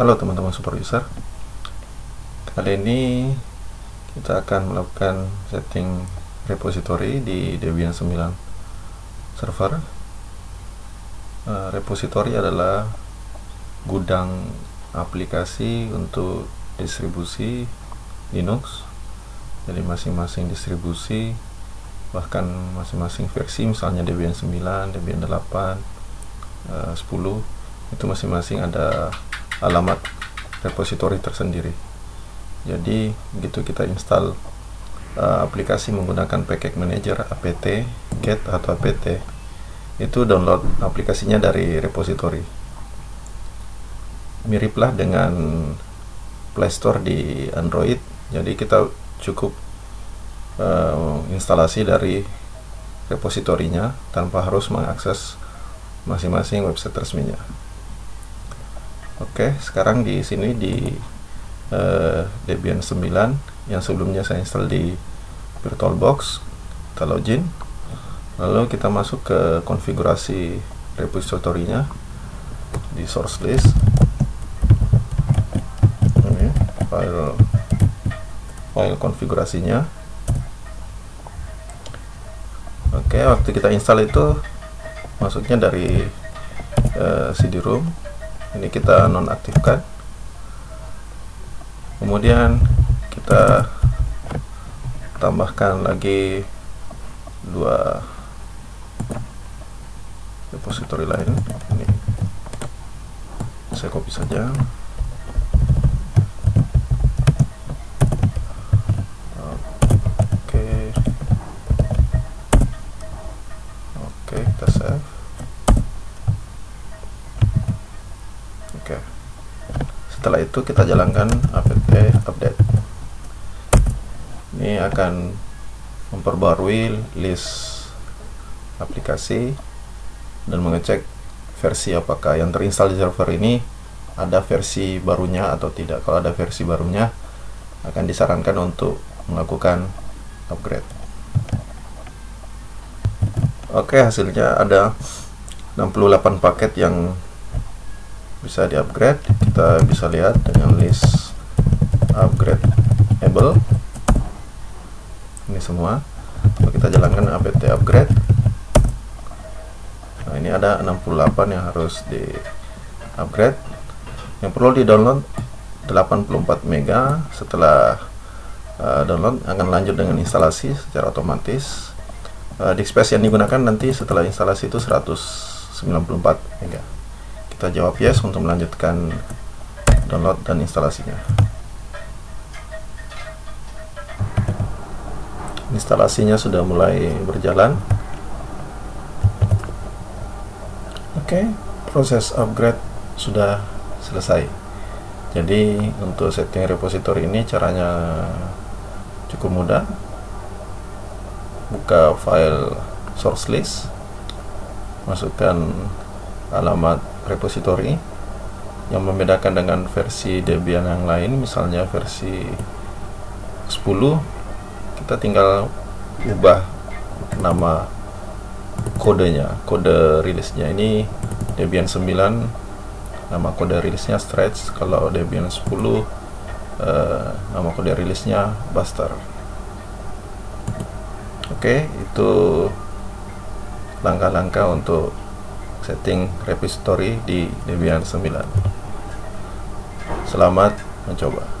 Halo teman-teman super user Kali ini kita akan melakukan setting repository di Debian 9 server. Uh, Repository adalah gudang aplikasi untuk distribusi Linux. Jadi masing-masing distribusi bahkan masing-masing versi misalnya Debian 9, Debian 8, uh, 10 itu masing-masing ada alamat repository tersendiri. Jadi begitu kita install uh, aplikasi menggunakan package manager apt get atau apt itu download aplikasinya dari repository. Miriplah dengan Play Store di Android. Jadi kita cukup uh, instalasi dari repositorinya tanpa harus mengakses masing-masing website resminya Oke, sekarang di sini di uh, Debian 9 yang sebelumnya saya install di VirtualBox, kita login. Lalu kita masuk ke konfigurasi repositorinya di source list. Ini file file konfigurasinya. Oke, waktu kita install itu masuknya dari uh, CD-ROM ini kita nonaktifkan. Kemudian kita tambahkan lagi dua repository lain. Ini saya copy saja oke oke kita save setelah itu kita jalankan apt update. Ini akan memperbarui list aplikasi dan mengecek versi apakah yang terinstall di server ini ada versi barunya atau tidak. Kalau ada versi barunya akan disarankan untuk melakukan upgrade. Oke hasilnya ada 68 paket yang bisa di upgrade kita bisa lihat dengan list upgrade able ini semua. Kalau kita jalankan apt upgrade. Nah ini ada 68 yang harus di upgrade yang perlu di download 84 mega. Setelah uh, download akan lanjut dengan instalasi secara otomatis. Uh, disk space yang digunakan nanti setelah instalasi itu 194 mega kita jawab yes untuk melanjutkan download dan instalasinya. Instalasinya sudah mulai berjalan. Oke okay, proses upgrade sudah selesai. Jadi untuk setting repository ini caranya cukup mudah. Buka file source list masukkan alamat repository yang membedakan dengan versi Debian yang lain misalnya versi 10 kita tinggal ubah nama kodenya kode rilisnya. Ini Debian 9 nama kode rilisnya stretch. Kalau Debian 10 uh, nama kode rilisnya buster. Oke itu langkah-langkah untuk setting repository di Debian 9 selamat mencoba